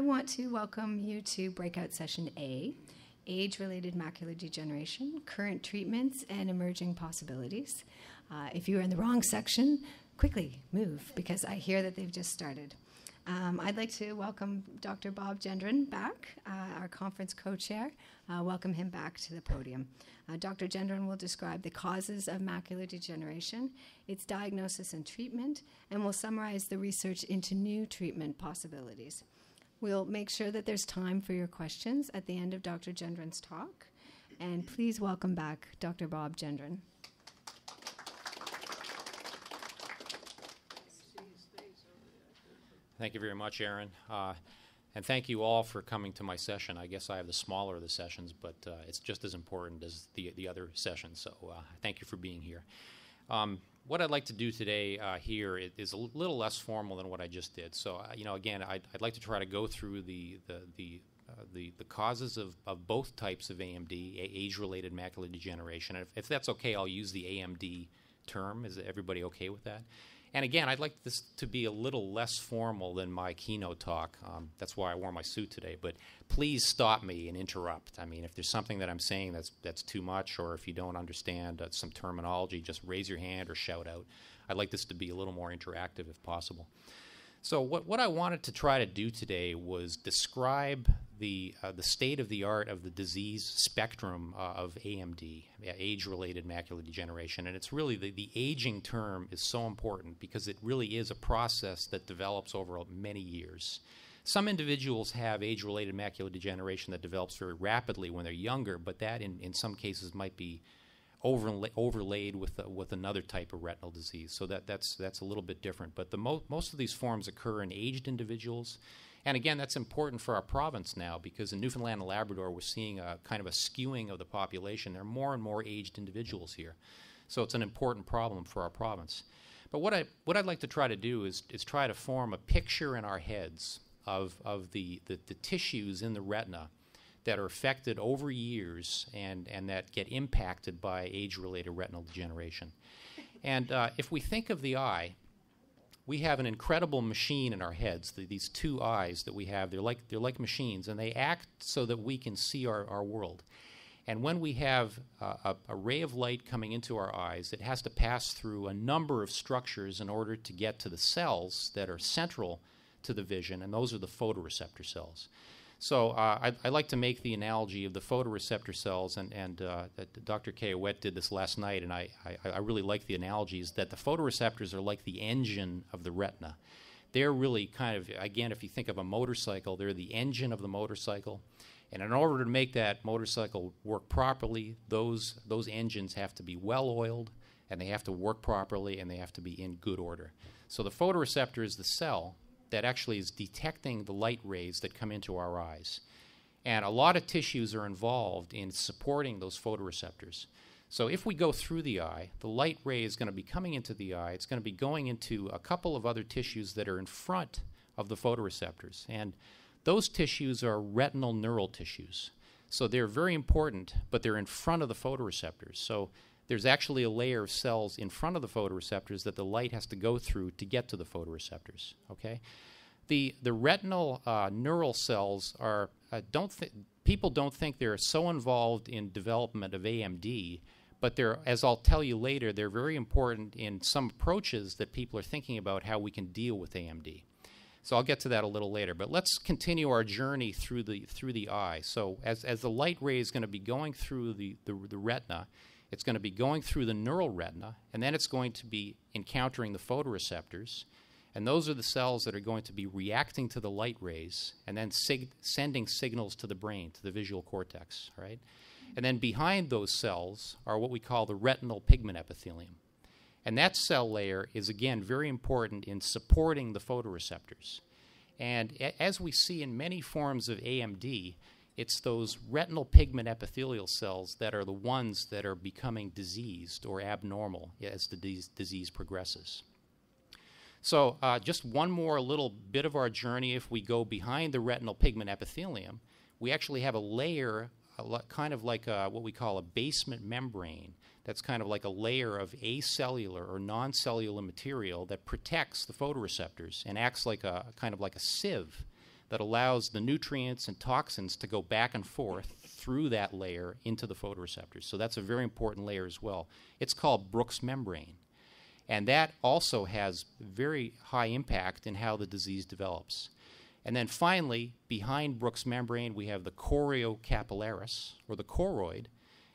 I want to welcome you to breakout session A age related macular degeneration, current treatments, and emerging possibilities. Uh, if you are in the wrong section, quickly move because I hear that they've just started. Um, I'd like to welcome Dr. Bob Gendron back, uh, our conference co chair. Uh, welcome him back to the podium. Uh, Dr. Gendron will describe the causes of macular degeneration, its diagnosis and treatment, and will summarize the research into new treatment possibilities. We'll make sure that there's time for your questions at the end of Dr. Gendron's talk. And please welcome back Dr. Bob Gendron. Thank you very much, Aaron. Uh, and thank you all for coming to my session. I guess I have the smaller of the sessions, but uh, it's just as important as the, the other sessions. So uh, thank you for being here. Um, what I'd like to do today uh, here is a little less formal than what I just did. So, uh, you know, again, I'd, I'd, like to try to go through the, the, the uh, the, the causes of, of both types of AMD, age-related macular degeneration. If, if, that's okay, I'll use the AMD term. Is everybody okay with that? And again, I'd like this to be a little less formal than my keynote talk. Um, that's why I wore my suit today. But please stop me and interrupt. I mean, if there's something that I'm saying that's that's too much, or if you don't understand uh, some terminology, just raise your hand or shout out. I'd like this to be a little more interactive if possible. So, what, what I wanted to try to do today was describe the, uh, the state of the art of the disease spectrum uh, of AMD, age related macular degeneration. And it's really the, the aging term is so important because it really is a process that develops over many years. Some individuals have age related macular degeneration that develops very rapidly when they're younger, but that in, in some cases might be overlay, overlaid with a, with another type of retinal disease. So that that's that's a little bit different. But the mo- most of these forms occur in aged individuals. And again, that's important for our province now because in Newfoundland and Labrador, we're seeing a kind of a skewing of the population. There are more and more aged individuals here. So it's an important problem for our province. But what, I, what I'd like to try to do is, is try to form a picture in our heads of, of the, the, the tissues in the retina that are affected over years and, and that get impacted by age related retinal degeneration. And uh, if we think of the eye, we have an incredible machine in our heads. The, these two eyes that we have, they're like, they're like machines, and they act so that we can see our, our world. And when we have uh, a, a, ray of light coming into our eyes, it has to pass through a number of structures in order to get to the cells that are central to the vision, and those are the photoreceptor cells. So uh, I, I, like to make the analogy of the photoreceptor cells, and, and uh, Dr. K. Wet did this last night, and I, I, I really like the analogies that the photoreceptors are like the engine of the retina. They're really kind of, again, if you think of a motorcycle, they're the engine of the motorcycle. And in order to make that motorcycle work properly, those, those engines have to be well oiled, and they have to work properly, and they have to be in good order. So the photoreceptor is the cell that actually is detecting the light rays that come into our eyes. And a lot of tissues are involved in supporting those photoreceptors. So if we go through the eye, the light ray is going to be coming into the eye. It's going to be going into a couple of other tissues that are in front of the photoreceptors. And those tissues are retinal neural tissues. So they're very important, but they're in front of the photoreceptors. So there's actually a layer of cells in front of the photoreceptors that the light has to go through to get to the photoreceptors. Okay, the the retinal uh, neural cells are uh, don't th- people don't think they're so involved in development of AMD, but they're as I'll tell you later, they're very important in some approaches that people are thinking about how we can deal with AMD. So I'll get to that a little later. But let's continue our journey through the through the eye. So as as the light ray is going to be going through the, the, the retina it's going to be going through the neural retina, and then it's going to be encountering the photoreceptors. And those are the cells that are going to be reacting to the light rays and then sig- sending signals to the brain, to the visual cortex, right? And then behind those cells are what we call the retinal pigment epithelium. And that cell layer is, again, very important in supporting the photoreceptors. And a- as we see in many forms of AMD, it's those retinal pigment epithelial cells that are the ones that are becoming diseased or abnormal as the disease progresses. So, uh, just one more little bit of our journey. If we go behind the retinal pigment epithelium, we actually have a layer, a kind of like a, what we call a basement membrane. That's kind of like a layer of acellular or non-cellular material that protects the photoreceptors and acts like a kind of like a sieve that allows the nutrients and toxins to go back and forth through that layer into the photoreceptors. So that's a very important layer as well. It's called Bruch's membrane. And that also has very high impact in how the disease develops. And then finally, behind Bruch's membrane, we have the choriocapillaris, or the choroid,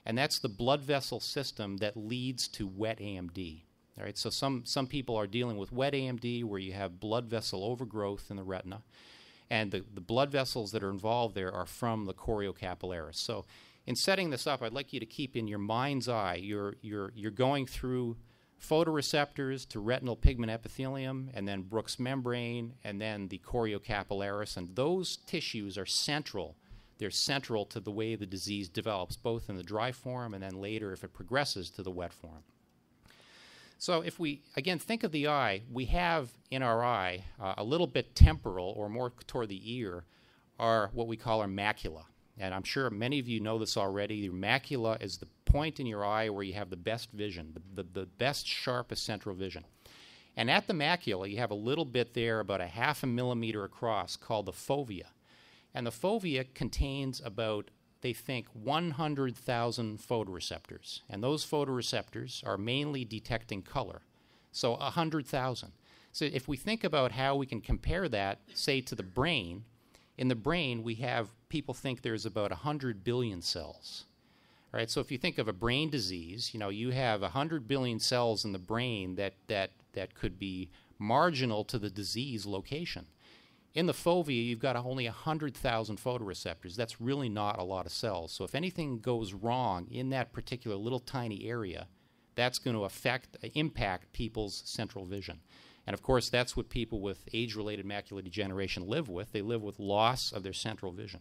and that's the blood vessel system that leads to wet AMD. All right, so some, some people are dealing with wet AMD where you have blood vessel overgrowth in the retina, and the, the blood vessels that are involved there are from the choriocapillaris. So, in setting this up, I'd like you to keep in your mind's eye, you're, you're, you're going through photoreceptors to retinal pigment epithelium, and then Bruch's membrane, and then the choriocapillaris, and those tissues are central. They're central to the way the disease develops, both in the dry form and then later, if it progresses, to the wet form. So, if we again think of the eye, we have in our eye uh, a little bit temporal or more toward the ear are what we call our macula. And I'm sure many of you know this already. Your macula is the point in your eye where you have the best vision, the, the, the best, sharpest central vision. And at the macula, you have a little bit there, about a half a millimeter across, called the fovea. And the fovea contains about they think 100,000 photoreceptors. And those photoreceptors are mainly detecting color. So 100,000. So if we think about how we can compare that, say, to the brain, in the brain we have people think there's about 100 billion cells. All right, so if you think of a brain disease, you know, you have 100 billion cells in the brain that, that, that could be marginal to the disease location. In the fovea, you've got only 100,000 photoreceptors. That's really not a lot of cells. So if anything goes wrong in that particular little tiny area, that's going to affect, impact people's central vision. And of course, that's what people with age related macular degeneration live with. They live with loss of their central vision.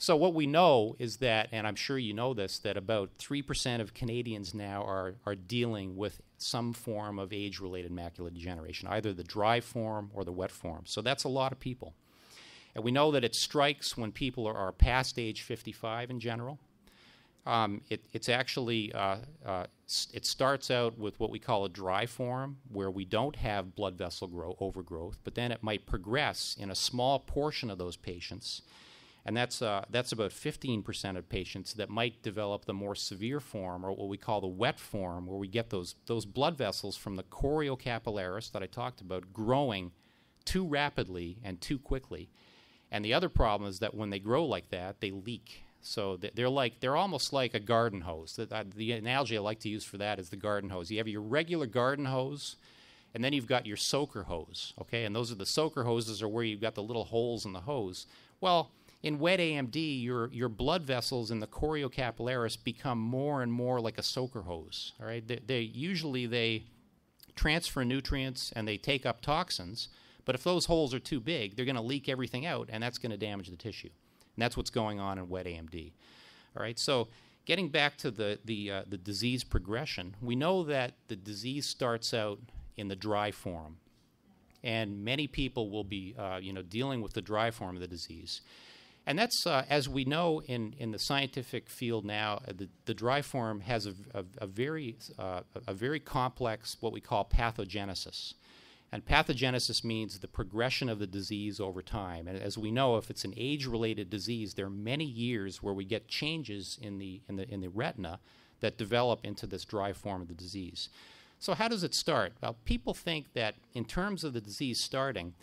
So, what we know is that, and I'm sure you know this, that about 3% of Canadians now are, are dealing with some form of age related macular degeneration, either the dry form or the wet form. So, that's a lot of people. And we know that it strikes when people are, are past age 55 in general. Um, it, it's actually, uh, uh, it starts out with what we call a dry form, where we don't have blood vessel grow, overgrowth, but then it might progress in a small portion of those patients and that's, uh, that's about 15% of patients that might develop the more severe form, or what we call the wet form, where we get those, those blood vessels from the choriocapillaris that I talked about growing too rapidly and too quickly. And the other problem is that when they grow like that, they leak. So they're like they're almost like a garden hose. The, uh, the analogy I like to use for that is the garden hose. You have your regular garden hose, and then you've got your soaker hose. Okay, and those are the soaker hoses are where you've got the little holes in the hose. Well, in wet AMD, your, your blood vessels in the choriocapillaris become more and more like a soaker hose. All right, they, they usually they transfer nutrients and they take up toxins, but if those holes are too big, they're going to leak everything out, and that's going to damage the tissue. And that's what's going on in wet AMD. All right, so getting back to the the uh, the disease progression, we know that the disease starts out in the dry form, and many people will be uh, you know dealing with the dry form of the disease. And that's, uh, as we know in, in the scientific field now, uh, the, the dry form has a, a, a very, uh, a very complex, what we call pathogenesis. And pathogenesis means the progression of the disease over time. And as we know, if it's an age related disease, there are many years where we get changes in the, in, the, in the retina that develop into this dry form of the disease. So, how does it start? Well, people think that in terms of the disease starting,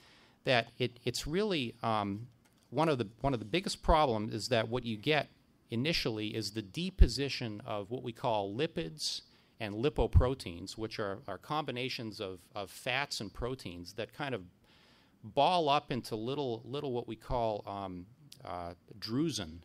that it, it's really um, one of the one of the biggest problems is that what you get initially is the deposition of what we call lipids and lipoproteins, which are, are combinations of, of fats and proteins that kind of ball up into little little what we call um, uh, drusen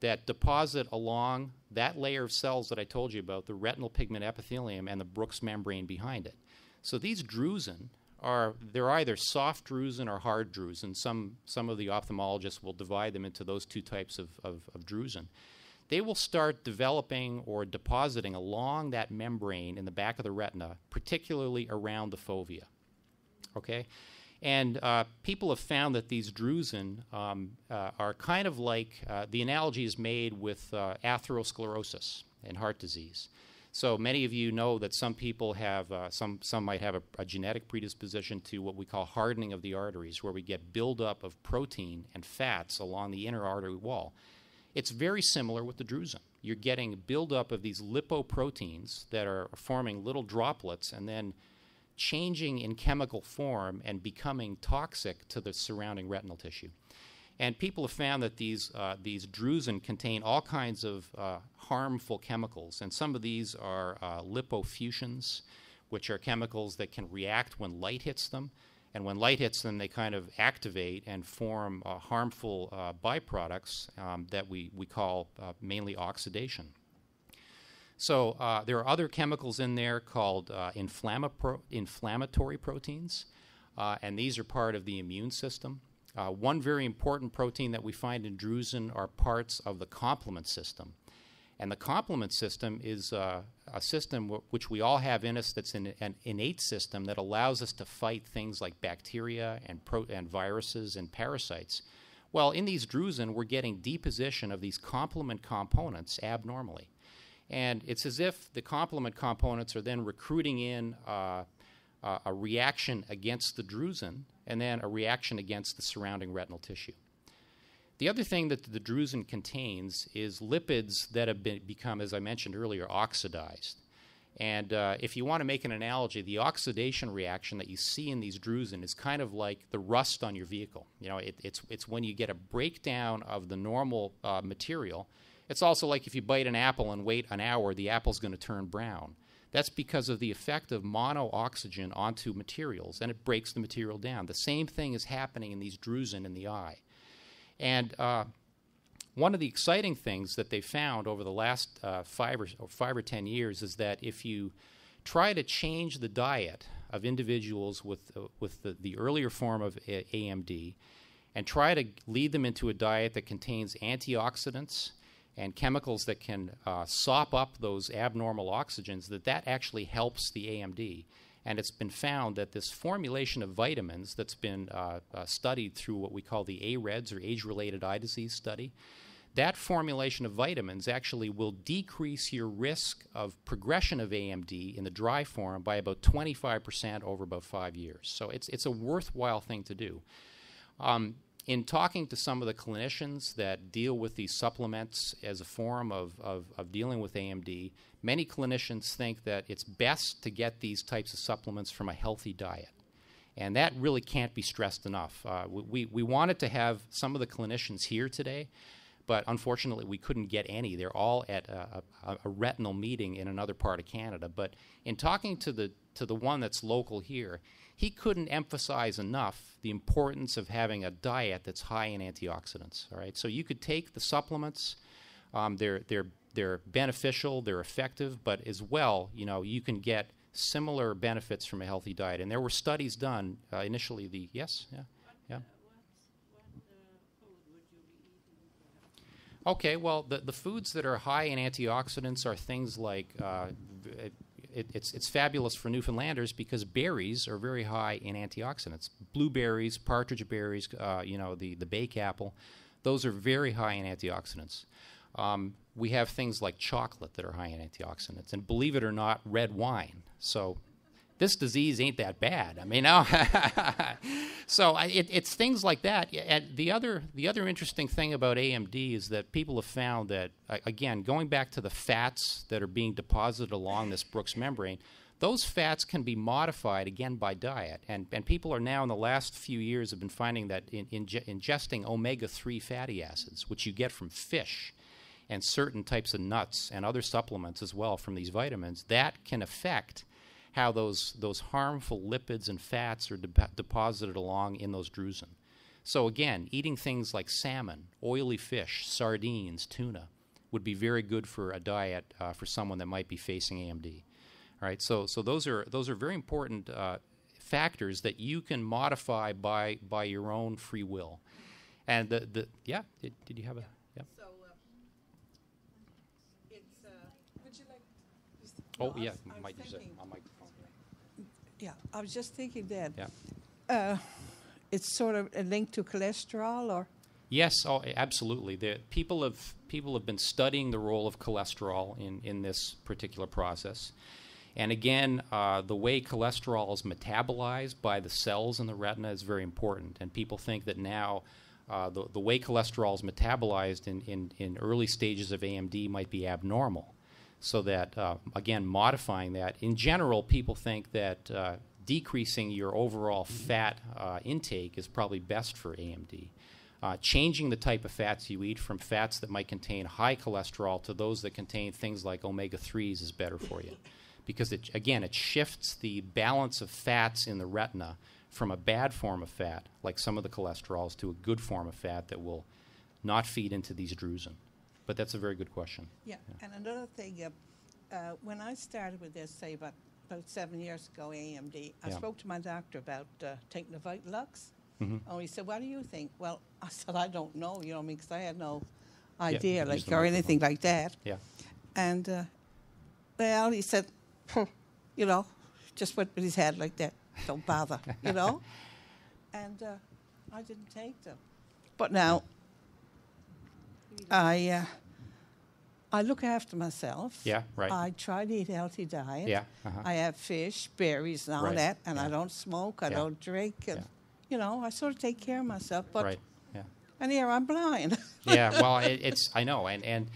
that deposit along that layer of cells that I told you about, the retinal pigment epithelium and the Bruch's membrane behind it. So these drusen are they're either soft drusen or hard drusen. Some some of the ophthalmologists will divide them into those two types of, of, of drusen. They will start developing or depositing along that membrane in the back of the retina, particularly around the fovea. Okay, and uh, people have found that these drusen um, uh, are kind of like uh, the analogy is made with uh, atherosclerosis and heart disease. So many of you know that some people have, uh, some, some might have a, a, genetic predisposition to what we call hardening of the arteries, where we get buildup of protein and fats along the inner artery wall. It's very similar with the drusen. You're getting buildup of these lipoproteins that are forming little droplets and then changing in chemical form and becoming toxic to the surrounding retinal tissue. And people have found that these, uh, these drusen contain all kinds of uh, harmful chemicals. And some of these are uh, lipofuscins, which are chemicals that can react when light hits them. And when light hits them, they kind of activate and form uh, harmful uh, byproducts um, that we, we call uh, mainly oxidation. So there are other chemicals in there called inflammatory proteins, and these are part of the immune system. Uh, one very important protein that we find in drusen are parts of the complement system. And the complement system is uh, a system which we all have in us that's an, innate system that allows us to fight things like bacteria and, and viruses and parasites. Well, in these drusen, we're getting deposition of these complement components abnormally. And it's as if the complement components are then recruiting in uh, uh, a reaction against the drusen and then a reaction against the surrounding retinal tissue. The other thing that the drusen contains is lipids that have been, become, as I mentioned earlier, oxidized. And uh, if you want to make an analogy, the oxidation reaction that you see in these drusen is kind of like the rust on your vehicle. You know, it, it's, it's when you get a breakdown of the normal uh, material. It's also like if you bite an apple and wait an hour, the apple's going to turn brown. That's because of the effect of monooxygen onto materials, and it breaks the material down. The same thing is happening in these drusen in the eye. And uh, one of the exciting things that they found over the last uh, five, or, or five or ten years is that if you try to change the diet of individuals with, uh, with the, the earlier form of AMD and try to lead them into a diet that contains antioxidants and chemicals that can uh, sop up those abnormal oxygens, that that actually helps the AMD. And it's been found that this formulation of vitamins that's been uh, uh, studied through what we call the AREDS or age related eye disease study, that formulation of vitamins actually will decrease your risk of progression of AMD in the dry form by about 25% over about five years. So it's, it's a worthwhile thing to do. Um, in talking to some of the clinicians that deal with these supplements as a form of, of, of, dealing with AMD, many clinicians think that it's best to get these types of supplements from a healthy diet. And that really can't be stressed enough. Uh, we, we wanted to have some of the clinicians here today, but unfortunately we couldn't get any. They're all at a, a, a retinal meeting in another part of Canada. But in talking to the, to the one that's local here, he couldn't emphasize enough the importance of having a diet that's high in antioxidants. All right, so you could take the supplements; um, they're they're they're beneficial, they're effective, but as well, you know, you can get similar benefits from a healthy diet. And there were studies done uh, initially. The yes, yeah, yeah. Okay, well, the, the foods that are high in antioxidants are things like uh, it, it's, it's fabulous for Newfoundlanders because berries are very high in antioxidants. Blueberries, partridge berries, uh, you know, the, the bake apple, those are very high in antioxidants. Um, we have things like chocolate that are high in antioxidants, and believe it or not, red wine. So this disease ain't that bad. I mean, so it, it's things like that. And the other the other interesting thing about AMD is that people have found that again, going back to the fats that are being deposited along this Bruch's membrane, those fats can be modified again by diet. And and people are now in the last few years have been finding that in, in ingesting omega three fatty acids, which you get from fish. And certain types of nuts and other supplements as well from these vitamins, that can affect how those, those harmful lipids and fats are de- deposited along in those drusen. So, again, eating things like salmon, oily fish, sardines, tuna would be very good for a diet uh, for someone that might be facing AMD. All right, so, so those, are, those are very important uh, factors that you can modify by, by your own free will. And the, the yeah, did, did you have a. Oh, yeah, I might use it on microphone. Yeah, I was just thinking that Yeah. uh, it's sort of a link to cholesterol, or Yes, oh, absolutely. The, people have people have been studying the role of cholesterol in, in this particular process, and again, uh, the way cholesterol is metabolized by the cells in the retina is very important. And people think that now uh, the the way cholesterol is metabolized in, in, in early stages of AMD might be abnormal. So that uh, again, modifying that. In general, people think that uh, decreasing your overall fat uh, intake is probably best for AMD. Uh, changing the type of fats you eat from fats that might contain high cholesterol to those that contain things like omega 3s is better for you. Because, it, again, it shifts the balance of fats in the retina from a bad form of fat, like some of the cholesterols, to a good form of fat that will not feed into these drusen. But that's a very good question. Yeah, and another thing, uh, uh, when I started with this, say about, about seven years ago, AMD, I Yeah. spoke to my doctor about uh, taking the Vitalux. Mhm. And he said, what do you think? Well, I said, I don't know, you know, I mean, because I had no idea, use like, or anything like that. Yeah. And, uh, well, he said, you know, just went with his head like that. Don't bother, you know? And uh, I didn't take them. But now, I, uh, I look after myself. Yeah, right. I try to eat a healthy diet. Yeah, uh-huh. I have fish, berries, and all Right, that, and I don't smoke, I Yeah. don't drink, and, Yeah. you know, I sort of take care of myself. But, right. Yeah. and here I'm blind. yeah, well, it, it's I know, and and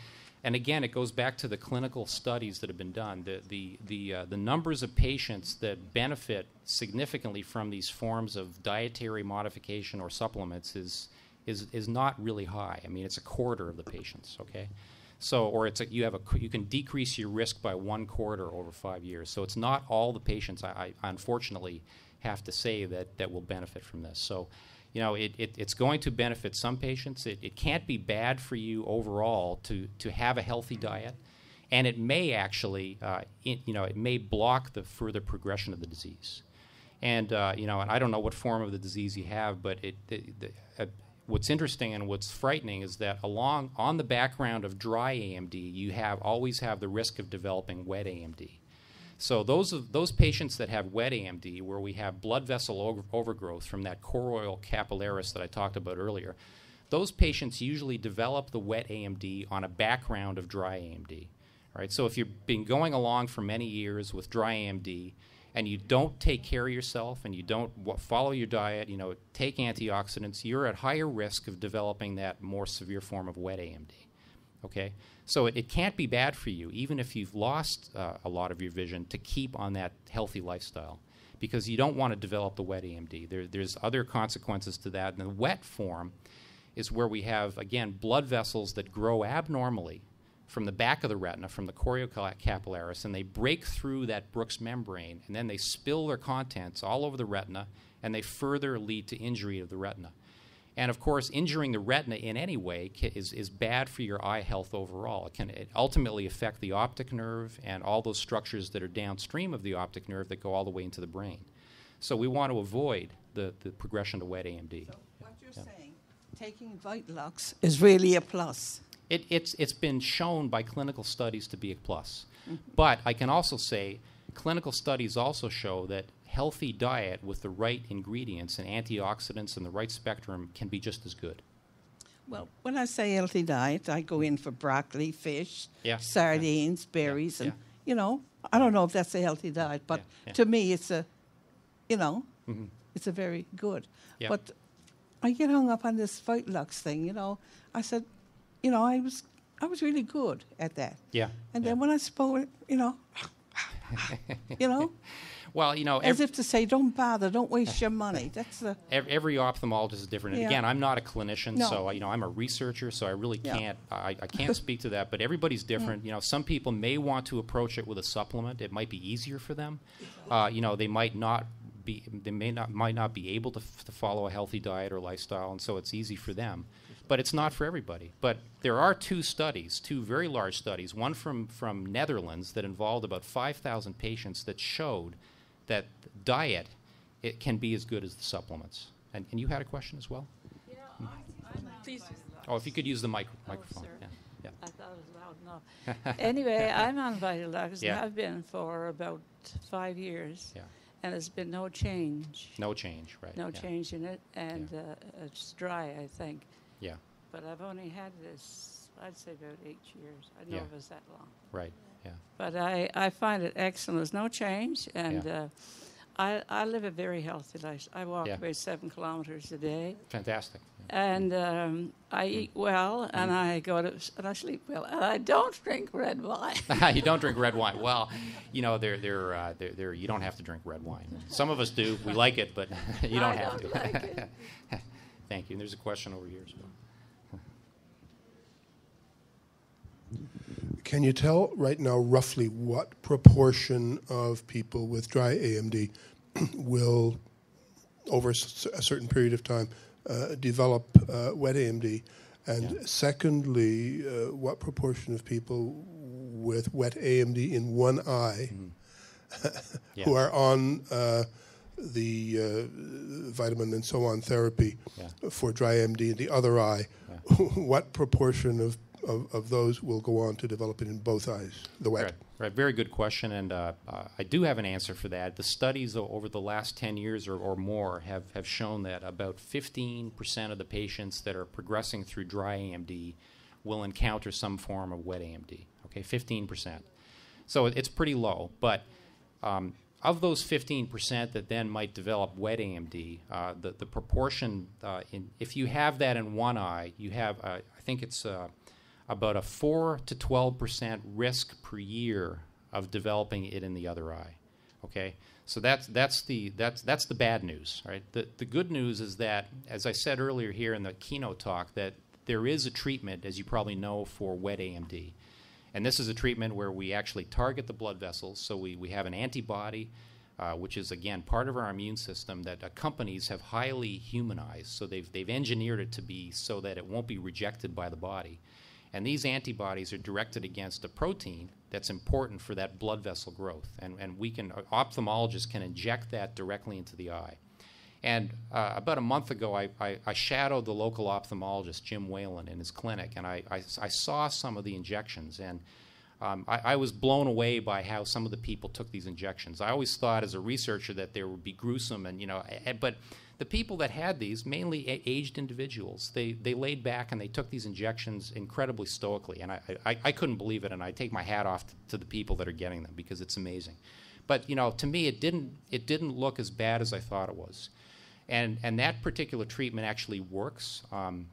and again, it goes back to the clinical studies that have been done. The the the uh, the numbers of patients that benefit significantly from these forms of dietary modification or supplements is is is not really high. I mean, it's a quarter of the patients. Okay. So, or it's a, you have a you can decrease your risk by one quarter over five years. So it's not all the patients. I, I unfortunately have to say that that will benefit from this. So, you know, it, it, it's going to benefit some patients. It, it can't be bad for you overall to, to have a healthy diet, and it may actually, uh, it, you know, it may block the further progression of the disease. And uh, you know, and I don't know what form of the disease you have, but it, the, uh, what's interesting and what's frightening is that along on the background of dry AMD, you have always have the risk of developing wet AMD. So those of, those patients that have wet AMD, where we have blood vessel over, overgrowth from that choroidal capillaris that I talked about earlier, those patients usually develop the wet AMD on a background of dry AMD. All right, so if you've been going along for many years with dry AMD and you don't take care of yourself and you don't follow your diet, you know, take antioxidants, you're at higher risk of developing that more severe form of wet AMD. Okay, so it, it can't be bad for you, even if you've lost uh, a lot of your vision, to keep on that healthy lifestyle, because you don't want to develop the wet AMD. There, there's other consequences to that. And the wet form is where we have again blood vessels that grow abnormally from the back of the retina, from the choriocapillaris, and they break through that Bruch's membrane, and then they spill their contents all over the retina, and they further lead to injury of the retina. And of course, injuring the retina in any way is, is bad for your eye health overall. It can it ultimately affect the optic nerve and all those structures that are downstream of the optic nerve that go all the way into the brain. So we want to avoid the, the progression to wet AMD. what you're saying, taking Vitalux is really a plus. It, it's, it's been shown by clinical studies to be a plus. But I can also say clinical studies also show that healthy diet with the right ingredients and antioxidants and the right spectrum can be just as good. Well, when I say healthy diet, I go in for broccoli, fish, Yeah, sardines, berries, and yeah. you know, I don't know if that's a healthy diet, but Yeah, yeah. to me, it's a, you know, Mhm. it's a very good. Yeah. But I get hung up on this Vitalux thing. You know, I said, you know, I was, I was really good at that. Yeah. And yeah. then when I spoke, you know, you know, well, you know, as if to say, don't bother, don't waste your money. That's the ev- every ophthalmologist is different. And Yeah. again, I'm not a clinician, No. so you know, I'm a researcher, so I really Yeah. can't I, I can't speak to that. But everybody's different. You know, some people may want to approach it with a supplement. It might be easier for them. Uh, you know, they might not be they may not might not be able to, f- to follow a healthy diet or lifestyle, and so it's easy for them. But it's not for everybody. But there are two studies, two very large studies, one from, from Netherlands that involved about 5,000 patients that showed that diet it can be as good as the supplements. And, and you had a question as well? Please. Oh, if you could use the mic- microphone. sir. yeah, yeah. I thought it was loud enough. anyway, I'm on Vitalux Yeah. and I've been for about five years, Yeah. and there's been no change. No change, right? No yeah. change in it, and uh, it's dry, I think. Yeah. But I've only had this, I'd say about eight years. I know Yeah. it was that long. Right. Yeah. But I, I find it excellent. There's no change. And Yeah. uh, I, I live a very healthy life. I walk Yeah. about seven kilometers a day. Fantastic. And um, I Mm. eat well, and I go to and I sleep well, and I don't drink red wine. you don't drink red wine. Well, you know, they're, they're, uh, they're, they're, you don't have to drink red wine. Some of us do. We like it, but you don't I have don't to. like it. Thank you. And there's a question over here as well. Can you tell right now roughly what proportion of people with dry AMD will, over a certain period of time, uh, develop uh, wet AMD? And Yeah. secondly, uh, what proportion of people with wet AMD in one eye Yeah. who are on uh, the uh, vitamin and so on therapy Yeah. for dry AMD in the other eye, what proportion of, of, of those will go on to develop it in both eyes, the wet? Right, right. Very good question, and uh, uh, I do have an answer for that. The studies over the last 10 years or, or more have, have shown that about 15% of the patients that are progressing through dry AMD will encounter some form of wet AMD. Okay, 15%. So it's pretty low, but um, of those 15% that then might develop wet AMD, uh, the, the proportion, uh, in, if you have that in one eye, you have, uh, I think it's uh, about a 4 to 12% risk per year of developing it in the other eye. Okay? So that's, that's, the, that's, that's the bad news, right? The, the good news is that, as I said earlier here in the keynote talk, that there is a treatment, as you probably know, for wet AMD. And this is a treatment where we actually target the blood vessels. So we, we have an antibody, uh, which is, again, part of our immune system that uh, companies have highly humanized. So they've, they've engineered it to be so that it won't be rejected by the body. And these antibodies are directed against a protein that's important for that blood vessel growth. And, and we can, uh, ophthalmologists can inject that directly into the eye. And uh, about a month ago, I, I, I shadowed the local ophthalmologist, Jim Whalen, in his clinic, and I, I, I saw some of the injections. And um, I, was blown away by how some of the people took these injections. I always thought, as a researcher, that they would be gruesome, and you know, but the people that had these, mainly aged individuals, they, they laid back and they took these injections incredibly stoically, and I, I, I couldn't believe it. And I take my hat off to the people that are getting them because it's amazing. But you know, to me, it didn't it didn't look as bad as I thought it was, and and that particular treatment actually works. Um,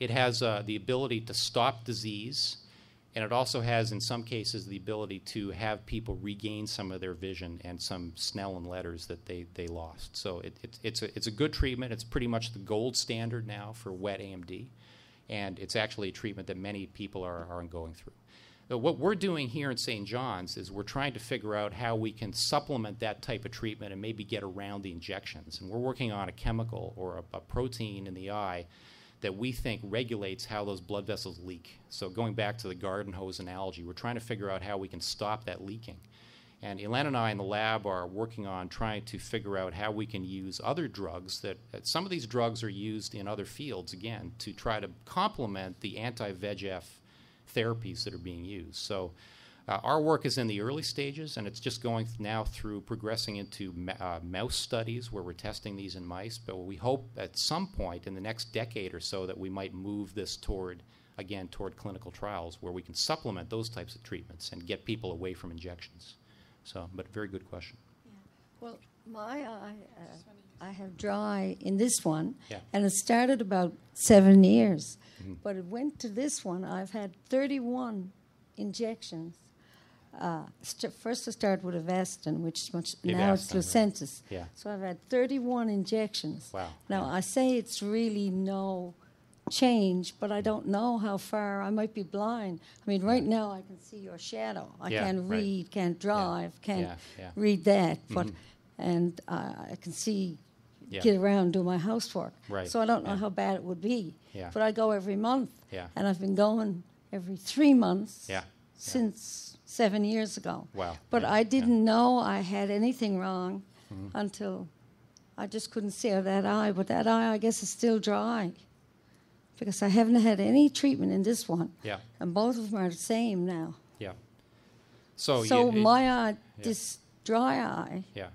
it has uh, the ability to stop disease, and it also has, in some cases, the ability to have people regain some of their vision and some Snellen letters that they, they lost. So it, it, it's, a, it's a good treatment. It's pretty much the gold standard now for wet AMD, and it's actually a treatment that many people are, are going through. So what we're doing here in St. John's is we're trying to figure out how we can supplement that type of treatment and maybe get around the injections. And we're working on a chemical or a, a protein in the eye that we think regulates how those blood vessels leak. So going back to the garden hose analogy, we're trying to figure out how we can stop that leaking. And Elan and I in the lab are working on trying to figure out how we can use other drugs that, some of these drugs are used in other fields, again, to try to complement the anti-VEGF therapies that are being used. So uh, our work is in the early stages, and it's just going th- now through progressing into ma- uh, mouse studies where we're testing these in mice. But we hope at some point in the next decade or so that we might move this toward, again, toward clinical trials where we can supplement those types of treatments and get people away from injections. So, but very good question. Well, my eye, uh, I have dry in this one, Yeah. and it started about seven years. But it went to this one. I've had 31 injections. Uh, st- first, I started with Avastin, which is much now it's Avastin, right. Lucentis. Yeah. So I've had 31 injections. Wow. Now Yeah. I say it's really no change, but I don't know how far. I might be blind. I mean, right now I can see your shadow. I Yeah, can't right. read, can't drive, can't read that, but and uh, I can see Yeah. get around do my housework. Right, So I don't know yeah. how bad it would be. Yeah. But I go every month. Yeah. And I've been going every three months. Yeah, yeah. Since seven years ago. Wow, But yeah, I. Mm-hmm. didn't know I had anything wrong until I just couldn't see out of that eye. But that eye, I guess, is still dry because I haven't had any treatment in this one. Yeah, And both of them are the same now. yeah. So, so you, it- my eye, this dry eye, yeah.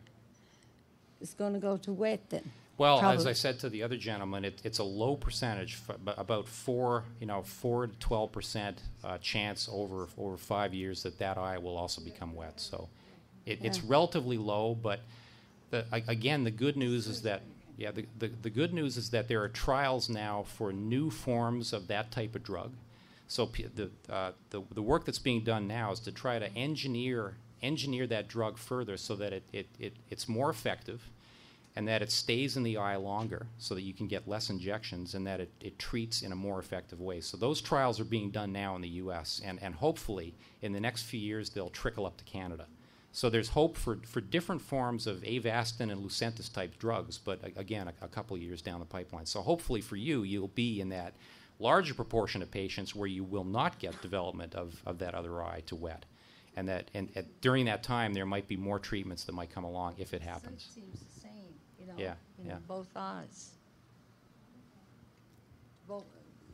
Is going to go to wet then. Well, as I said to the other gentleman, it, it's a low percentage, about four, you know, four to twelve percent uh, chance over over five years that that eye will also become wet. So, it, it's relatively low, but the, again, the good news is that yeah, the, the the good news is that there are trials now for new forms of that type of drug. So p- the, uh, the the work that's being done now is to try to engineer engineer that drug further so that it, it, it it's more effective and that it stays in the eye longer so that you can get less injections and that it, it treats in a more effective way. So those trials are being done now in the US and, and hopefully in the next few years they'll trickle up to Canada. So there's hope for, for different forms of Avastin and Lucentis type drugs, but again, a, a couple years down the pipeline. So hopefully for you, you'll be in that larger proportion of patients where you will not get development of, of that other eye to wet. And that and, during that time, there might be more treatments that might come along if it happens. Sight seems the same, you know, Yeah, in yeah. both eyes. Both,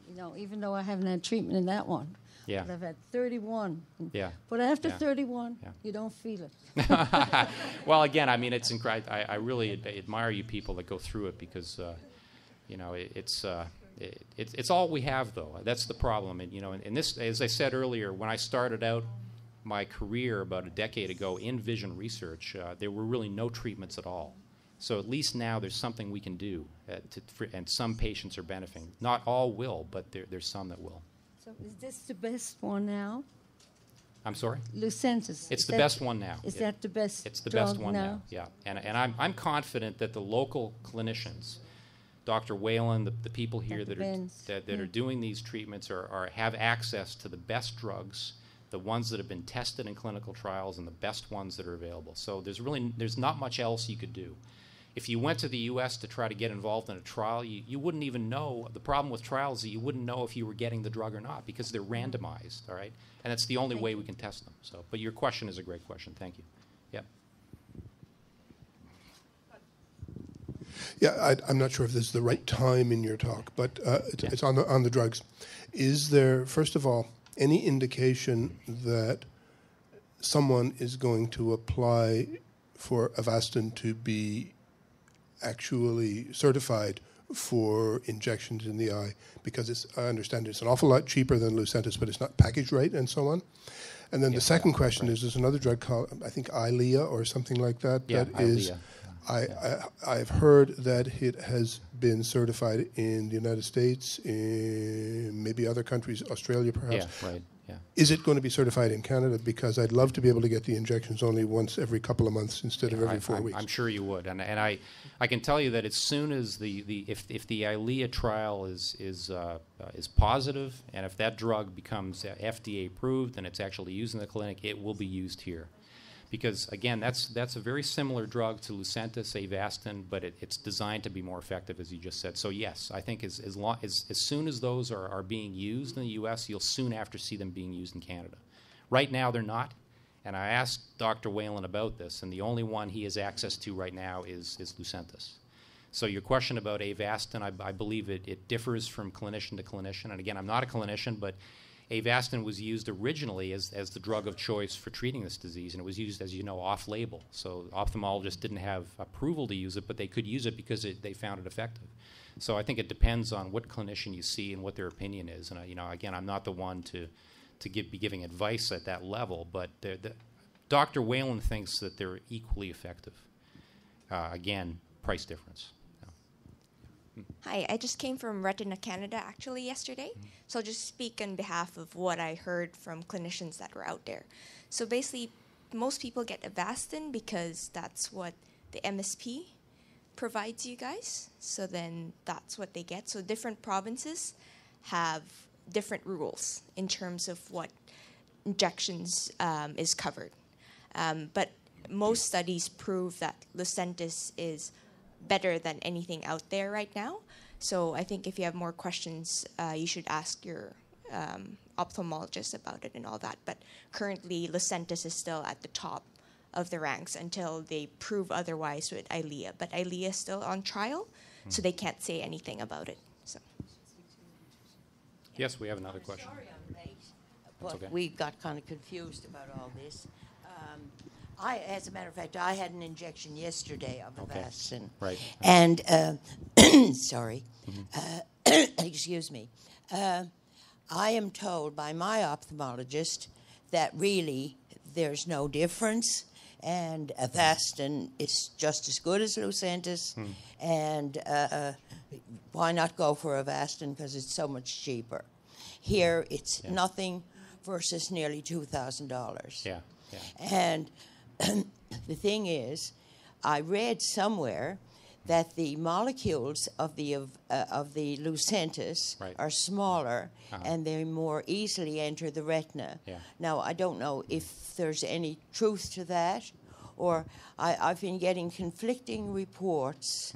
you know, even though I haven't had treatment in that one. Yeah. But I've had 31. Yeah. But after Yeah. 31, Yeah. you don't feel it. well, again, I mean, it's incredible. I, I really ad- admire you people that go through it because, uh, you know, it, it's uh, it, it's it's all we have, though. That's the problem. And you know, and, and this, as I said earlier, when I started out my career about a decade ago in vision research, uh, there were really no treatments at all. So at least now there's something we can do, uh, to, for, and some patients are benefiting. Not all will, but there, there's some that will. So is this the best one now? I'm sorry. Lucentis. It's is the that- best one now. Is It- that the best It's the best one now. Yeah, and, and I'm, I'm confident that the local clinicians, Dr. Whalen, the, the people here Dr. that are, Benz, that, that yeah. are doing these treatments are, are, have access to the best drugs, the ones that have been tested in clinical trials and the best ones that are available. So there's really, there's not much else you could do. If you went to the U.S. to try to get involved in a trial, you, you wouldn't even know. The problem with trials is you wouldn't know if you were getting the drug or not because they're randomized, all right? And that's the only way we can test them. So, but your question is a great question. Thank you. Yep. Yeah, I, I'm not sure if this is the right time in your talk, but uh, it's, Yeah. it's on the on the drugs. Is there, first of all, any indication that someone is going to apply for Avastin to be actually certified for injections in the eye? Because it's, I understand it's an awful lot cheaper than Lucentis, but it's not packaged right, and so on. And then the second question is: There's another drug called, I think, Eylea or something like that. Yeah, that is- Eylea. I, I I've heard that it has been certified in the United States, in maybe other countries, Australia perhaps. Yeah, right. Yeah. Is it going to be certified in Canada? Because I'd love to be able to get the injections only once every couple of months instead of every I, 4 I'm, weeks. I'm sure you would, and, and I, I can tell you that as soon as the, the if, if the Eylea trial is is uh, uh, is positive, and if that drug becomes FDA approved and it's actually used in the clinic, it will be used here, because again, that's that's a very similar drug to Lucentis, Avastin, but it, it's designed to be more effective, as you just said. So yes, I think as as, long, as as soon as those are, are being used in the U.S., you'll soon after see them being used in Canada. Right now, they're not. And I asked Dr. Whalen about this, and the only one he has access to right now is, is Lucentis. So your question about Avastin, I, I believe it, it differs from clinician to clinician. And again, I'm not a clinician, but Avastin was used originally as, as the drug of choice for treating this disease, and it was used, as you know, off-label. So ophthalmologists didn't have approval to use it, but they could use it because it, they found it effective. So I think it depends on what clinician you see and what their opinion is. And uh, you know, again, I'm not the one to to give, be giving advice at that level, but the, Dr. Whalen thinks that they're equally effective. Uh, again, price difference. Hi, I just came from Retina Canada actually yesterday. So I'll just speak on behalf of what I heard from clinicians that were out there. So basically, most people get Avastin because that's what the MSP provides you guys. So then that's what they get. So different provinces have different rules in terms of what injections um, is covered. Um, but most studies prove that Lucentis is better than anything out there right now. So I think if you have more questions, uh, you should ask your um, ophthalmologist about it and all that. But currently, Lucentis is still at the top of the ranks until they prove otherwise with Eylea. But Eylea is still on trial, so they can't say anything about it. So. Yes, we have another question. Sorry I'm late, but okay. we got kind of confused about all this. Um, I, as a matter of fact, I had an injection yesterday of Okay. Avastin. Right. And, uh, sorry, uh, excuse me. Uh, I am told by my ophthalmologist that really there's no difference, and Avastin is just as good as Lucentis, and uh, uh, why not go for Avastin because it's so much cheaper. Here, it's Yeah. nothing versus nearly two thousand dollars. Yeah, yeah. And the thing is, I read somewhere that the molecules of the of, uh, of the Lucentis Right. are smaller Uh-huh. and they more easily enter the retina. Yeah. Now I don't know if there's any truth to that, or I, I've been getting conflicting reports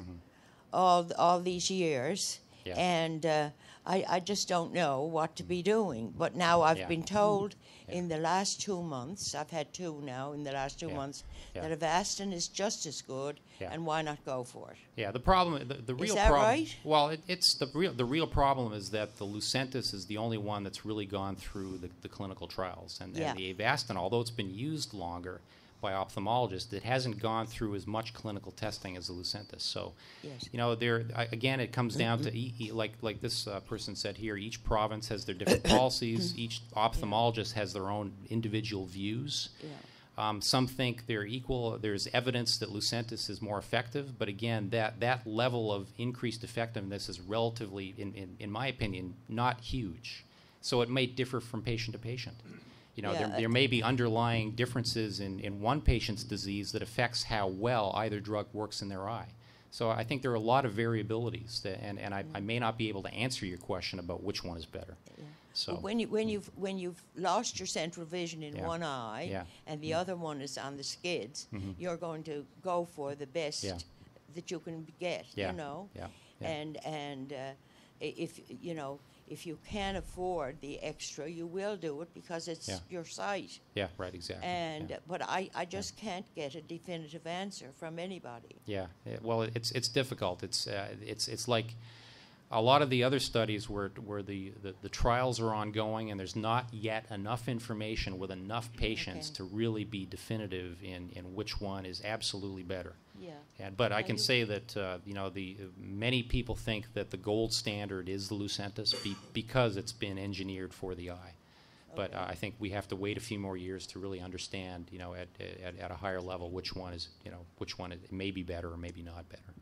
all all these years, Mm-hmm. Yeah. and uh, I, I just don't know what to be doing. But now I've Yeah. been told mm. in the last two months, I've had two now in the last two Yeah. months, Yeah. that Avastin is just as good, Yeah. and why not go for it? Yeah, the problem, the, the real that problem. right? Well, it, it's the real the real problem is that the Lucentis is the only one that's really gone through the, the clinical trials, and, Yeah. and the Avastin, although it's been used longer by ophthalmologists, that hasn't gone through as much clinical testing as the Lucentis. So, Yes. you know, there I- again, it comes down to e- e- like like this uh, person said here. Each province has their different policies. Each ophthalmologist has their own individual views. Um, some think they're equal. There's evidence that Lucentis is more effective, but again, that, that level of increased effectiveness is relatively, in, in, in my opinion, not huge. So it may differ from patient to patient. You know, Yeah, there, there may be underlying differences in, in one patient's disease that affects how well either drug works in their eye. So I think there are a lot of variabilities, that, and, and I, I may not be able to answer your question about which one is better. So, But when you when you've when you've lost your central vision in Yeah. one eye, Yeah. and the other one is on the skids, Mhm. you're going to go for the best Yeah. that you can get. Yeah. You know. Yeah. Yeah. And and uh, if you know if you can't afford the extra, you will do it because it's Yeah. your sight. yeah, right, exactly. And yeah. but I, I just can't get a definitive answer from anybody. Yeah, yeah, well, it's it's difficult. It's uh, it's it's like a lot of the other studies where where the, the, the trials are ongoing and there's not yet enough information with enough patients Okay. to really be definitive in, in which one is absolutely better. Yeah. And, but I can say that uh, you know the many people think that the gold standard is the Lucentis be, because it's been engineered for the eye. But uh, I think we have to wait a few more years to really understand, you know, at, at, at a higher level, which one is, you know, which one is, may be better or maybe not better.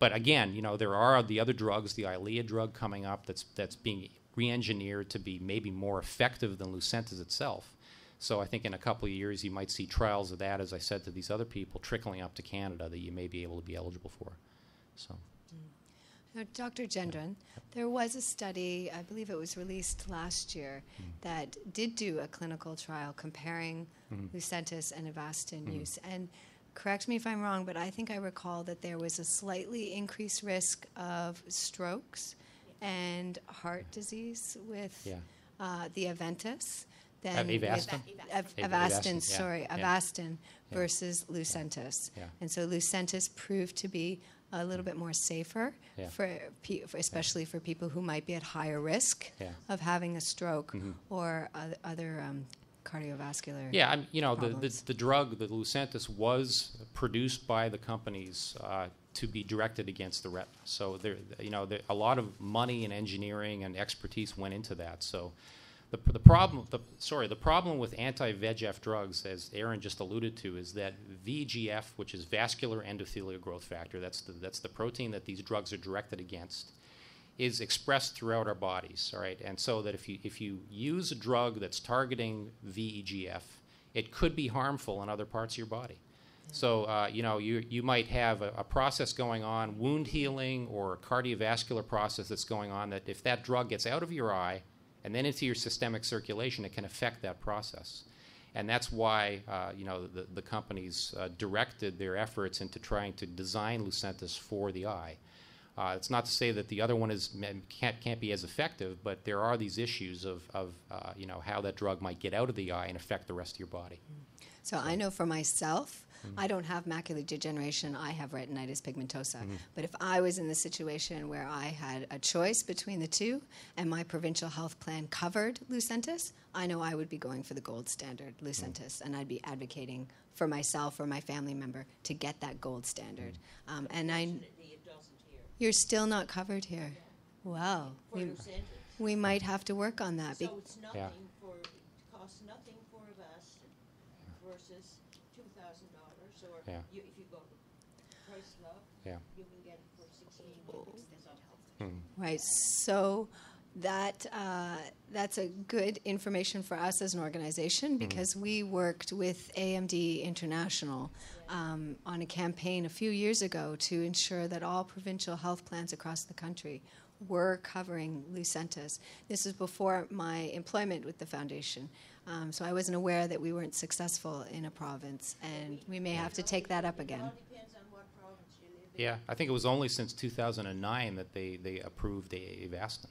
But again, you know, there are the other drugs, the Eylea drug coming up that's that's being re-engineered to be maybe more effective than Lucentis itself. So I think in a couple of years you might see trials of that, as I said to these other people, trickling up to Canada that you may be able to be eligible for. So mm. Now, Dr. Gendron, there was a study, I believe it was released last year, mm. that did do a clinical trial comparing mm. Lucentis and Avastin use. And correct me if I'm wrong, but I think I recall that there was a slightly increased risk of strokes and heart disease with Yeah. uh, the Aventis. Than Avastin? Av- Av- Avastin, Avastin, yeah, sorry, yeah. Avastin Yeah. versus Lucentis. Yeah. And so Lucentis proved to be a little bit more safer Yeah. for, pe- for especially for people who might be at higher risk Yeah. of having a stroke Mhm. or oth- other um, cardiovascular. Yeah, I'm, you know, the, the, the drug, the Lucentis, was produced by the companies uh, to be directed against the retina. So there, you know, there, a lot of money and engineering and expertise went into that. So the, the problem, the, sorry, the problem with anti-VEGF drugs, as Aaron just alluded to, is that VEGF, which is vascular endothelial growth factor, that's the, that's the protein that these drugs are directed against, is expressed throughout our bodies, all right? And so that if you if you use a drug that's targeting VEGF, it could be harmful in other parts of your body. So uh, you know you you might have a, a process going on, wound healing or a cardiovascular process that's going on. That if that drug gets out of your eye and then into your systemic circulation, it can affect that process. And that's why uh, you know the, the companies uh, directed their efforts into trying to design Lucentis for the eye. Uh, it's not to say that the other one is can't can't be as effective, but there are these issues of of uh, you know how that drug might get out of the eye and affect the rest of your body. So I know for myself, I don't have macular degeneration, I have retinitis pigmentosa. Mm-hmm. But if I was in the situation where I had a choice between the two and my provincial health plan covered Lucentis, I know I would be going for the gold standard Lucentis and I'd be advocating for myself or my family member to get that gold standard. Um, and I, you're still not covered here. Wow. We, we might have to work on that. be- So it's Yeah. for, it costs nothing for Avastin versus two thousand dollars, or Yeah. you, if you go to Price Love, Yeah. you can get it for sixteen dollars. Hmm. Right. So that uh, that's a good information for us as an organization because we worked with AMD International um, on a campaign a few years ago to ensure that all provincial health plans across the country were covering Lucentis. This is before my employment with the foundation. Um, so I wasn't aware that we weren't successful in a province, and we may have to take that up again. Depends on what province you live in. Yeah, I think it was only since 2009 that they, they approved Avastin.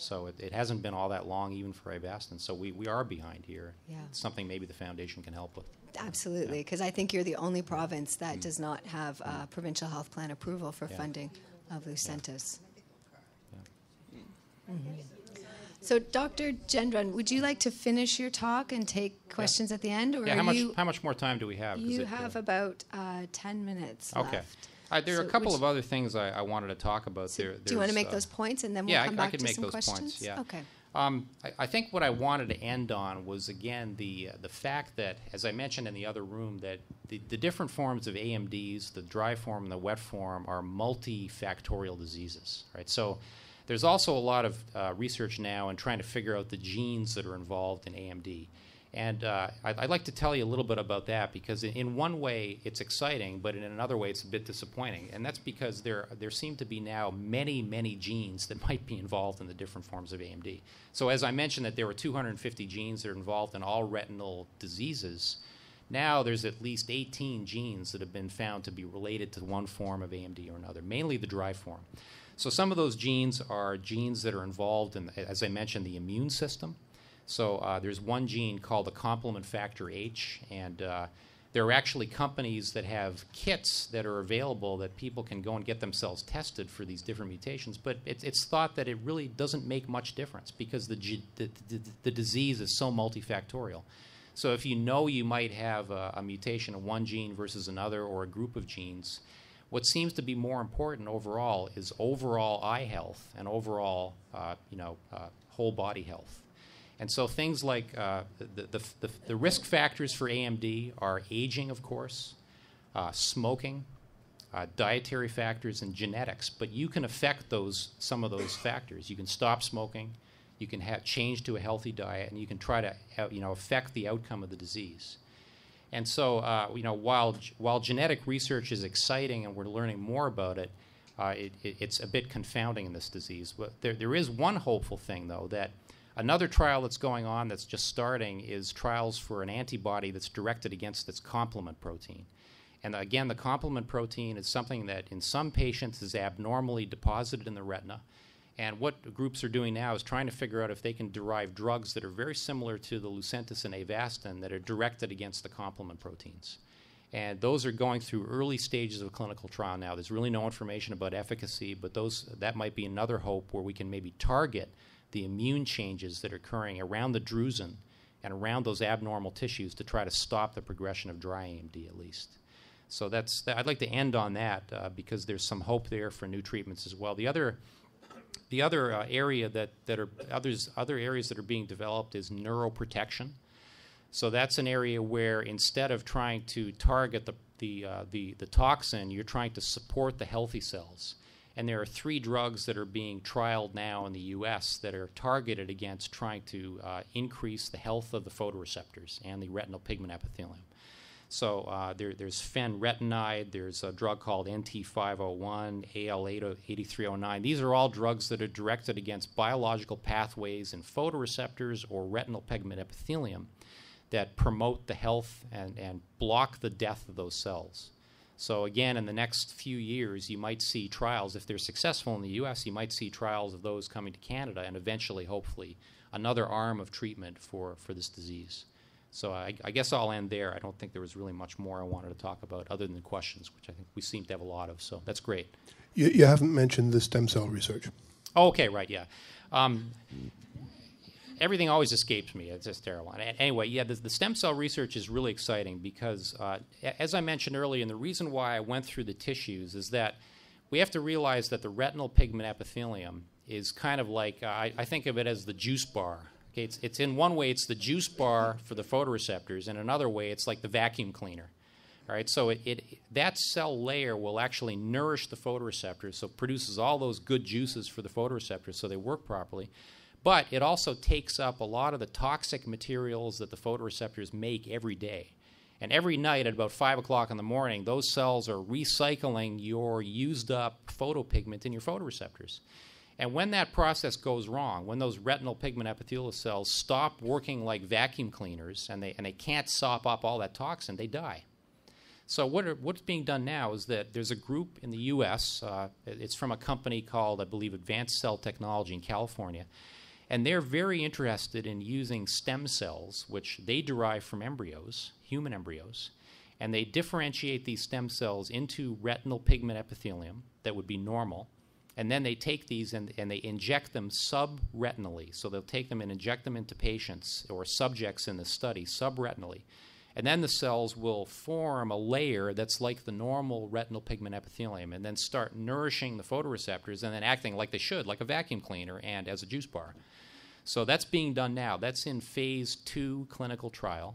So it, it hasn't been all that long even for Avastin. So we, we are behind here. Yeah. It's something maybe the foundation can help with. Absolutely, because I think you're the only province that does not have uh, provincial health plan approval for Yeah. funding of Lucentis. Mhm. So, Dr. Gendron, would you like to finish your talk and take questions at the end, or Yeah, how much, you? how much more time do we have? You it, uh, have about uh, ten minutes Okay. left. Uh, there are a couple of other things I, I wanted to talk about So there. do you want to make uh, those points, and then we'll yeah, I- come I back could to make some those points, questions? yeah. Okay. Um, I, I think what I wanted to end on was again the uh, the fact that, as I mentioned in the other room, that the, the different forms of AMDs, the dry form and the wet form, are multifactorial diseases, right? So there's also a lot of uh, research now in trying to figure out the genes that are involved in AMD. And uh, I'd, I'd like to tell you a little bit about that because, in, in one way, it's exciting, but in another way, it's a bit disappointing. And that's because there, there seem to be now many, many genes that might be involved in the different forms of AMD. So, as I mentioned, that there were 250 genes that are involved in all retinal diseases. Now there's at least 18 genes that have been found to be related to one form of AMD or another, mainly the dry form. So some of those genes are genes that are involved in, as I mentioned, the immune system. So uh, there's one gene called the complement factor H, and uh, there are actually companies that have kits that are available that people can go and get themselves tested for these different mutations. But it's, it's thought that it really doesn't make much difference because the, the, the, the disease is so multifactorial. So if you know you might have a, a mutation of one gene versus another or a group of genes, what seems to be more important overall is overall eye health and overall, uh, you know, uh, whole body health. And so things like uh, the, the, the, the risk factors for AMD are aging, of course, uh, smoking, uh, dietary factors, and genetics. But you can affect those some of those factors. You can stop smoking, you can change to a healthy diet, and you can try to uh, you know affect the outcome of the disease. And so, uh, you know, while while genetic research is exciting and we're learning more about it, uh, it, it, it's a bit confounding in this disease. But there, there is one hopeful thing, though, that another trial that's going on that's just starting is trials for an antibody that's directed against its complement protein. And again, the complement protein is something that in some patients is abnormally deposited in the retina. And what groups are doing now is trying to figure out if they can derive drugs that are very similar to the Lucentis and Avastin that are directed against the complement proteins. And those are going through early stages of clinical trial now. There's really no information about efficacy, but those that might be another hope where we can maybe target the immune changes that are occurring around the drusen and around those abnormal tissues to try to stop the progression of dry AMD at least. So that's I'd like to end on that uh, because there's some hope there for new treatments as well. The other the other uh, area that, that are others other areas that are being developed is neuroprotection. So that's an area where instead of trying to target the the, uh, the the toxin, you're trying to support the healthy cells. And there are three drugs that are being trialed now in the U.S. that are targeted against trying to uh, increase the health of the photoreceptors and the retinal pigment epithelium. So uh, there, there's fenretinide, there's a drug called NT501, AL8309. These are all drugs that are directed against biological pathways in photoreceptors or retinal pigment epithelium that promote the health and, and block the death of those cells. So again, in the next few years, you might see trials. If they're successful in the U.S., you might see trials of those coming to Canada, and eventually, hopefully, another arm of treatment for, for this disease. So I, I guess I'll end there. I don't think there was really much more I wanted to talk about other than the questions, which I think we seem to have a lot of. So that's great. You, you haven't mentioned the stem cell research. Oh, okay, right, yeah. Um, everything always escapes me. It's just terrible. Anyway, yeah, the, the stem cell research is really exciting because, uh, as I mentioned earlier, and the reason why I went through the tissues is that we have to realize that the retinal pigment epithelium is kind of like uh, I, I think of it as the juice bar. Okay, it's, it's in one way it's the juice bar for the photoreceptors, and another way it's like the vacuum cleaner. All right, so it, it that cell layer will actually nourish the photoreceptors, so produces all those good juices for the photoreceptors, so they work properly. But it also takes up a lot of the toxic materials that the photoreceptors make every day. And every night at about five o'clock in the morning, those cells are recycling your used up photopigment in your photoreceptors. And when that process goes wrong, when those retinal pigment epithelial cells stop working like vacuum cleaners and they, and they can't sop up all that toxin, they die. So what are, what's being done now is that there's a group in the U.S. Uh, it's from a company called, I believe, Advanced Cell Technology in California, and they're very interested in using stem cells, which they derive from embryos, human embryos, and they differentiate these stem cells into retinal pigment epithelium that would be normal, and then they take these and, and they inject them subretinally. So they'll take them and inject them into patients or subjects in the study subretinally. And then the cells will form a layer that's like the normal retinal pigment epithelium and then start nourishing the photoreceptors and then acting like they should, like a vacuum cleaner and as a juice bar. So that's being done now. That's in phase two clinical trial.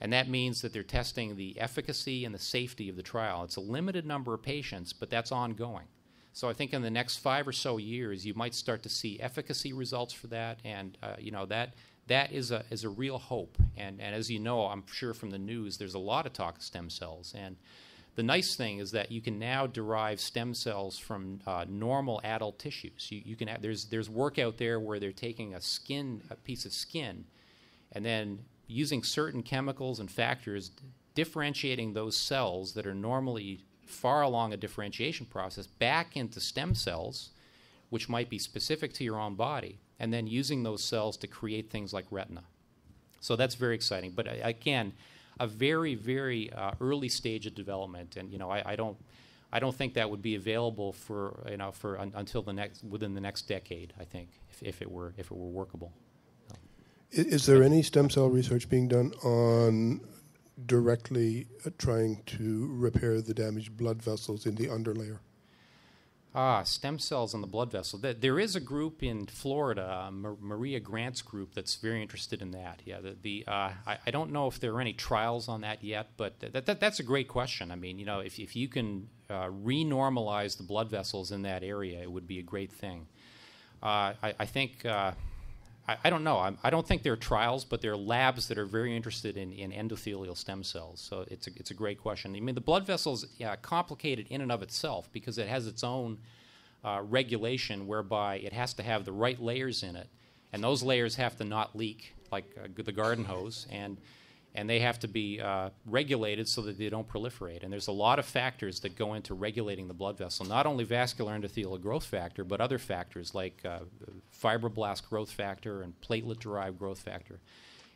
And that means that they're testing the efficacy and the safety of the trial. It's a limited number of patients, but that's ongoing. So I think in the next five or so years, you might start to see efficacy results for that, and uh, you know that that is a is a real hope. And and as you know, I'm sure from the news, there's a lot of talk of stem cells. And the nice thing is that you can now derive stem cells from uh, normal adult tissues. You, you can have, there's there's work out there where they're taking a skin a piece of skin, and then using certain chemicals and factors, differentiating those cells that are normally far along a differentiation process back into stem cells, which might be specific to your own body, and then using those cells to create things like retina. So that's very exciting. But uh, again, a very, very uh, early stage of development, and you know, I, I, don't, I don't think that would be available for you know for un, until the next within the next decade. I think if, if it were if it were workable. I- Is there any stem cell research being done on directly uh, trying to repair the damaged blood vessels in the underlayer? Ah, stem cells in the blood vessel. Th- There is a group in Florida, uh, Maria Grant's group, that's very interested in that. Yeah, the, the uh, I, I don't know if there are any trials on that yet, but th- that, that's a great question. I mean, you know, if, if you can uh, renormalize the blood vessels in that area, it would be a great thing. Uh, I, I think. I, I don't know. I'm, I don't think there are trials, but there are labs that are very interested in, in endothelial stem cells. So it's a, it's a great question. I mean, the blood vessels yeah, complicated in and of itself because it has its own uh, regulation whereby it has to have the right layers in it, and those layers have to not leak like uh, the garden hose, and and they have to be uh, regulated so that they don't proliferate. And there's a lot of factors that go into regulating the blood vessel, not only vascular endothelial growth factor, but other factors like uh, fibroblast growth factor and platelet derived growth factor.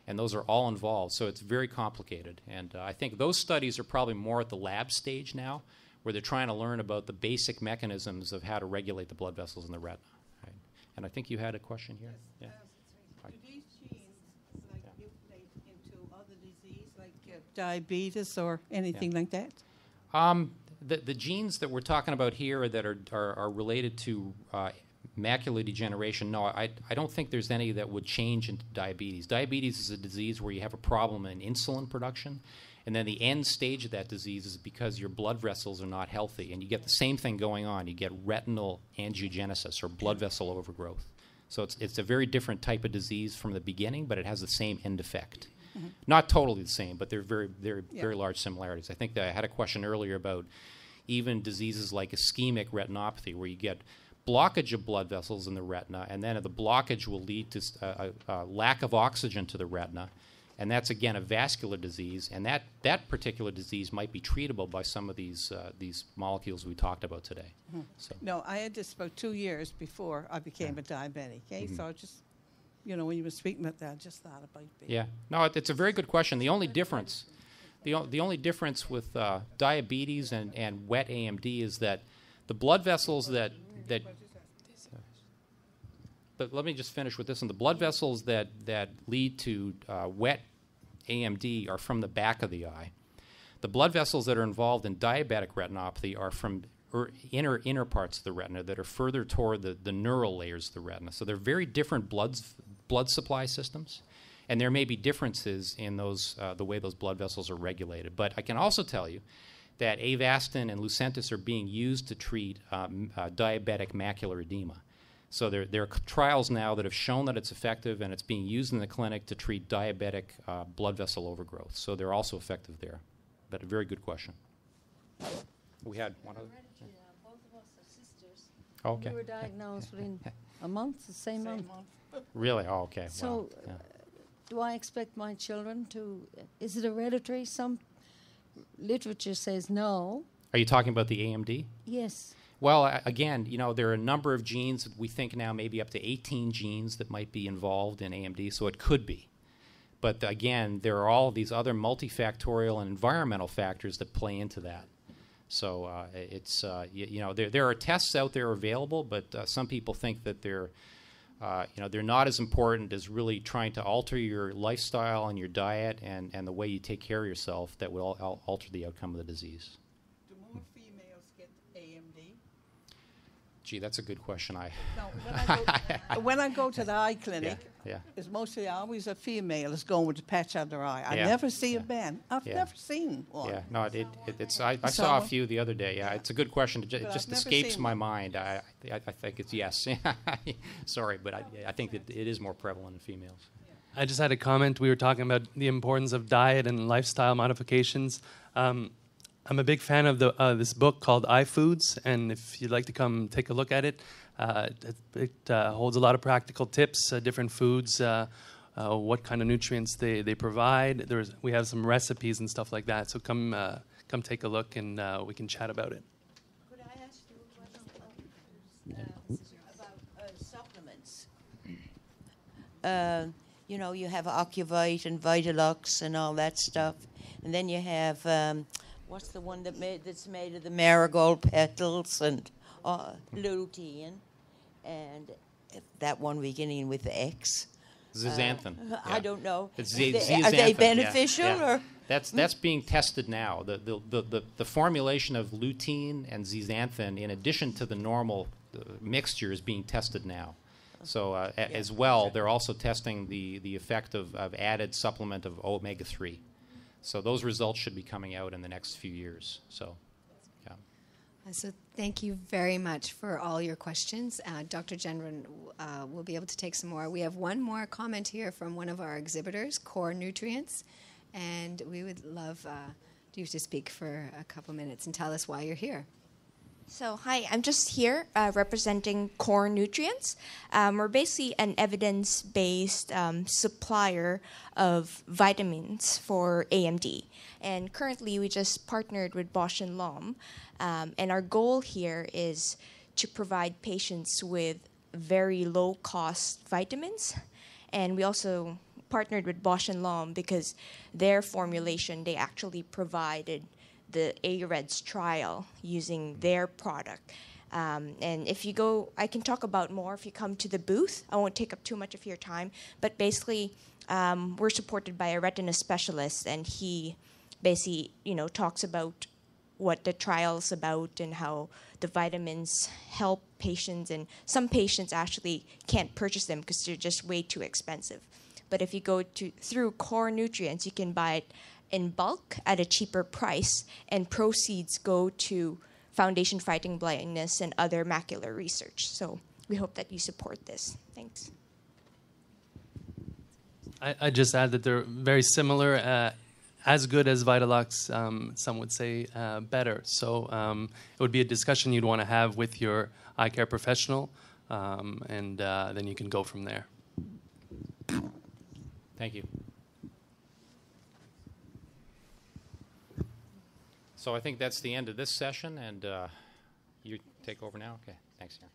And those are all involved, so it's very complicated. And uh, I think those studies are probably more at the lab stage now, where they're trying to learn about the basic mechanisms of how to regulate the blood vessels in the retina. Right? And I think you had a question here. Yeah. Do these genes like mutate into other diabetes or anything like that? Um, the, the genes that we're talking about here that are, are, are related to uh, macular degeneration, no, I, I don't think there's any that would change into diabetes. Diabetes is a disease where you have a problem in insulin production, and then the end stage of that disease is because your blood vessels are not healthy, and you get the same thing going on. You get retinal angiogenesis or blood vessel overgrowth. So it's, it's a very different type of disease from the beginning, but it has the same end effect. Mm-hmm. Not totally the same, but they're very, very, Yeah. very large similarities. I think that I had a question earlier about even diseases like ischemic retinopathy, where you get blockage of blood vessels in the retina, and then the blockage will lead to a uh, uh, uh, lack of oxygen to the retina, and that's again a vascular disease, and that, that particular disease might be treatable by some of these uh, these molecules we talked about today. Mm-hmm. So No, I had this about two years before I became a diabetic. Okay, mm-hmm. so I just you know, when you were speaking about that, I just thought about it. Yeah, no, it, it's a very good question. The only difference, the, o- the only difference with uh, diabetes and, and wet AMD is that the blood vessels that that. But let me just finish with this one. The blood vessels that that lead to uh, wet AMD are from the back of the eye. The blood vessels that are involved in diabetic retinopathy are from er, inner inner parts of the retina that are further toward the, the neural layers of the retina. So they're very different blood blood supply systems, and there may be differences in those uh, the way those blood vessels are regulated. But I can also tell you that Avastin and Lucentis are being used to treat um, uh, diabetic macular edema. So there, there are trials now that have shown that it's effective, and it's being used in the clinic to treat diabetic uh, blood vessel overgrowth. So they're also effective there. But a very good question. We had one other. Both of us are sisters. Okay. We were diagnosed within a month, the same, month. Really? Oh, okay. So, wow. Uh, yeah. do I expect my children to? Is it hereditary? Some literature says no. Are you talking about the AMD? Yes. Well, a- again, you know, there are a number of genes. We think now maybe up to 18 genes that might be involved in AMD, so it could be. But again, there are all these other multifactorial and environmental factors that play into that. So uh, it's uh, you, you know there there are tests out there available, but uh, some people think that they're uh, you know they're not as important as really trying to alter your lifestyle and your diet and, and the way you take care of yourself that will al- alter the outcome of the disease. Do more females get AMD? Gee, that's a good question. I No, when I go, when I go to the eye clinic, yeah. it's mostly always a female is going with the patch on their eye. I Yeah. never see Yeah. a man. I've Yeah. never seen one. Yeah, no, it, it, it's. I, I saw saw a one? few the other day. Yeah, it's a good question. It, ju- it I've just never escapes seen my one. mind. I, I, I think it's yes. Sorry, but I, I think that it is more prevalent in females. I just had a comment. We were talking about the importance of diet and lifestyle modifications. Um, I'm a big fan of the, uh, this book called Eyefoods, and if you'd like to come take a look at it, uh, it, it uh, holds a lot of practical tips, uh, different foods, uh, uh, what kind of nutrients they, they provide. There's, we have some recipes and stuff like that. So come uh, come take a look, and uh, we can chat about it. Could I ask you a question uh, about uh, supplements? Uh, you know, you have Ocuvite and Vitalux and all that stuff, and then you have um, what's the one that made that's made of the marigold petals and uh, lutein, and that one beginning with X. Zeaxanthin. I yeah. don't know. It's Are they- are they beneficial yeah. or? That's that's being tested now. The the, the, the, the formulation of lutein and zeaxanthin, in addition to the normal uh, mixture, is being tested now. So uh, as well, they're also testing the, the effect of, of added supplement of omega three. So those results should be coming out in the next few years. So, yeah. Uh, So thank you very much for all your questions. Uh, Dr. Gendron uh, will be able to take some more. We have one more comment here from one of our exhibitors, Core Nutrients, and we would love uh, you to speak for a couple minutes and tell us why you're here. So, hi, I'm just here uh, representing Core Nutrients. Um, we're basically an evidence based um, supplier of vitamins for AMD. And currently, we just partnered with Bausch and Lomb. Um, and our goal here is to provide patients with very low cost vitamins. And we also partnered with Bausch and Lomb because their formulation, they actually provided the AREDS trial using their product. Um, and if you go, I can talk about more if you come to the booth. I won't take up too much of your time. But basically, um, we're supported by a retina specialist, and he basically, you know, talks about what the trial's about and how the vitamins help patients. And some patients actually can't purchase them because they're just way too expensive. But if you go to through Core Nutrients, you can buy it in bulk at a cheaper price, and proceeds go to Foundation Fighting Blindness and other macular research. So we hope that you support this. Thanks. I, I just add that they're very similar, uh, as good as Vitalux. Um, some would say uh, better. So um, it would be a discussion you'd want to have with your eye care professional, um, and uh, then you can go from there. Thank you. So I think that's the end of this session, and uh, you take over now? Okay, thanks, Aaron.